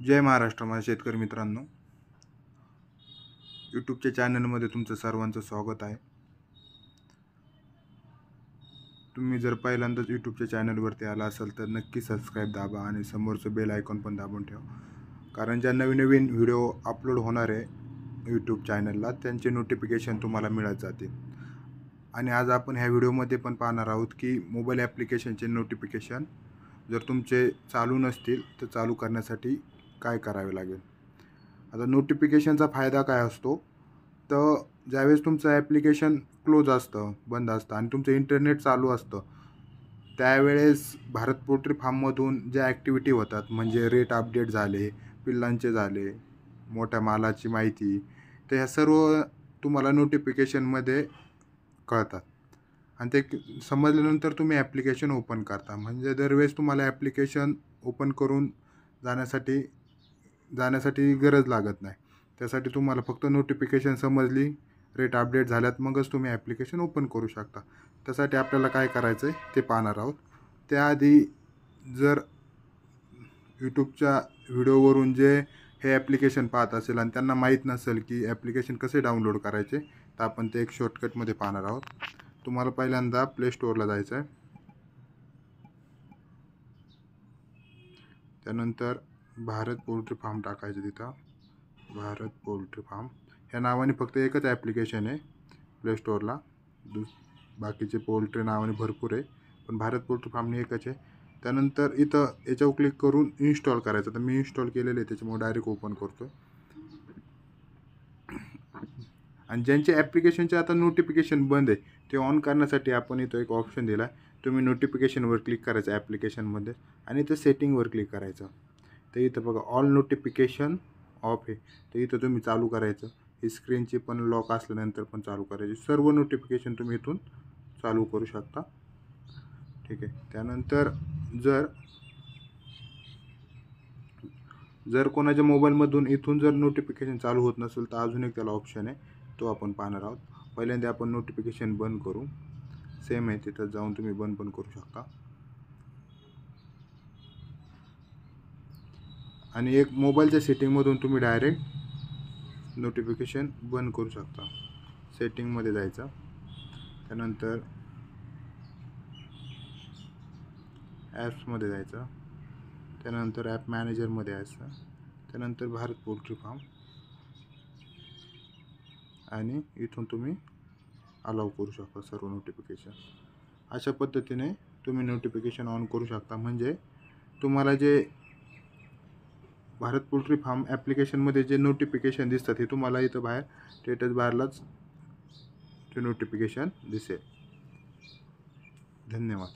जय महाराष्ट्र माझ्या शेतकरी मित्रांनो. यूट्यूबच्या चॅनलमध्ये तुमचं सर्वांचं स्वागत आहे. तुम्ही जर पहिल्यांदाच यूट्यूबच्या चॅनलवरती आला असाल तर नक्की सबस्क्राईब दाबा आणि समोरचं बेल आयकॉन पण दाबून ठेवा. कारण ज्या नवीन नवीन व्हिडिओ अपलोड होणार आहे यूट्यूब चॅनलला त्यांचे नोटिफिकेशन तुम्हाला मिळत जातील. आणि आज आपण ह्या व्हिडिओमध्ये पण पाहणार आहोत की मोबाईल ॲप्लिकेशनचे नोटिफिकेशन जर तुमचे चालू नसतील तर चालू करण्यासाठी काय करावे लागेल? आता नोटिफिकेशनचा फायदा काय असतो? तर ज्यावेळेस तुमचं ॲप्लिकेशन क्लोज असतं बंद असतं आणि तुमचं इंटरनेट चालू असतं त्यावेळेस भारत पोल्ट्री फार्ममधून ज्या ॲक्टिव्हिटी होतात म्हणजे रेट अपडेट झाले पिल्लांचे झाले मोठ्या मालाची माहिती तर ह्या सर्व तुम्हाला नोटिफिकेशनमध्ये कळतात. आणि ते समजल्यानंतर तुम्ही ॲप्लिकेशन ओपन करता. म्हणजे दरवेळेस तुम्हाला ॲप्लिकेशन ओपन करून जाण्यासाठी जाण्यासाठी गरज लागत नाही. त्यासाठी तुम्हाला फक्त नोटिफिकेशन समजली रेट अपडेट झाल्यात मगच तुम्ही ॲप्लिकेशन ओपन करू शकता. त्यासाठी आपल्याला काय करायचं आहे ते पाहणार आहोत. त्याआधी जर यूट्यूबच्या व्हिडिओवरून जे हे ॲप्लिकेशन पाहत असेल आणि त्यांना माहीत नसेल की ॲप्लिकेशन कसे डाउनलोड करायचे तर आपण ते एक शॉर्टकटमध्ये पाहणार आहोत. तुम्हाला पहिल्यांदा प्ले स्टोअरला जायचं आहे त्यानंतर भारत पोल्ट्री फार्म टाकायचं तिथं. Bharat poultry farm. ह्या नावाने फक्त एकच ॲप्लिकेशन आहे प्ले स्टोअरला दुस बाकीचे पोल्ट्री नावाने भरपूर आहे पण भारत पोल्ट्री फार्मने एकच आहे. त्यानंतर इथं याच्यावर क्लिक करून इन्स्टॉल करायचं. तर मी इन्स्टॉल केलेलं आहे त्याच्यामुळे डायरेक्ट ओपन करतो आणि ज्यांचे ॲप्लिकेशनचे आता नोटिफिकेशन बंद आहे ते ऑन करण्यासाठी आपण इथं एक ऑप्शन दिला आहे तुम्ही नोटिफिकेशनवर क्लिक करायचं ॲप्लिकेशनमध्ये आणि इथं सेटिंगवर क्लिक करायचं. तर इथं बघा ऑल नोटिफिकेशन ऑफ आहे. तर इथं तुम्ही चालू करायचं. हे स्क्रीनची पण लॉक असल्यानंतर पण चालू करायची. सर्व नोटिफिकेशन तुम्ही इथून चालू करू शकता. ठीक आहे. त्यानंतर जर जर कोणाच्या मोबाईलमधून इथून जर नोटिफिकेशन चालू होत नसेल तर अजून एक त्याला ऑप्शन आहे. तो आपण पाहणार आहोत. पहिल्यांदा आपण नोटिफिकेशन बंद करू. सेम आहे तिथं जाऊन तुम्ही बंद पण करू शकता. आणि एक मोबाईलच्या सेटिंगमधून तुम्ही डायरेक्ट नोटिफिकेशन बंद करू शकता. सेटिंगमध्ये जायचं. त्यानंतर ॲप्समध्ये जायचं. त्यानंतर ॲप मॅनेजरमध्ये यायचं. त्यानंतर भारत पोल्ट्री फार्म आणि इथून तुम्ही अलाव करू शकता सर्व नोटिफिकेशन अशा पद्धतीने तुम्ही नोटिफिकेशन ऑन करू शकता. म्हणजे तुम्हाला जे भारत पोल्ट्री फार्म ॲप्लिकेशनमध्ये जे नोटिफिकेशन दिसतात हे तुम्हाला इथं बाहेर स्टेटस बाहेरलाच ते नोटिफिकेशन दिसेल. धन्यवाद.